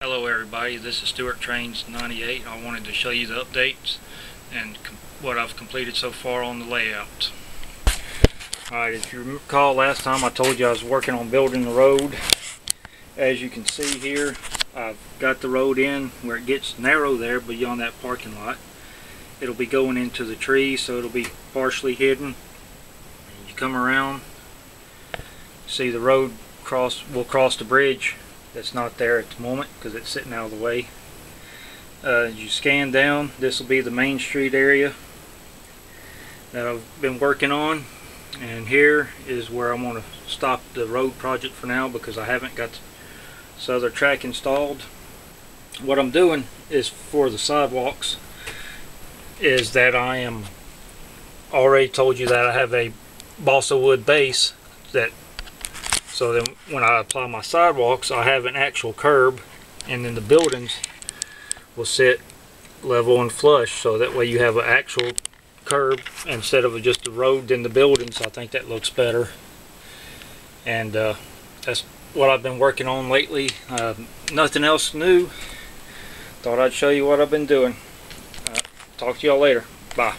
Hello everybody, this is Stuart Trains 98. I wanted to show you the updates and what I've completed so far on the layout. Alright, if you recall last time I told you I was working on building the road. As you can see here, I've got the road in where it gets narrow there beyond that parking lot. It'll be going into the trees so it'll be partially hidden. You come around, see the road cross, will cross the bridge that's not there at the moment because it's sitting out of the way. Uh, you scan down, this will be the main street area that I've been working on. And here is where I'm going to stop the road project for now because I haven't got this other track installed. What I'm doing is for the sidewalks is that I am already told you that I have a balsa wood base that so then when I apply my sidewalks, I have an actual curb and then the buildings will sit level and flush. So that way you have an actual curb instead of just a road then the buildings. I think that looks better. And uh, that's what I've been working on lately. Uh, nothing else new. Thought I'd show you what I've been doing. Uh, talk to y'all later. Bye.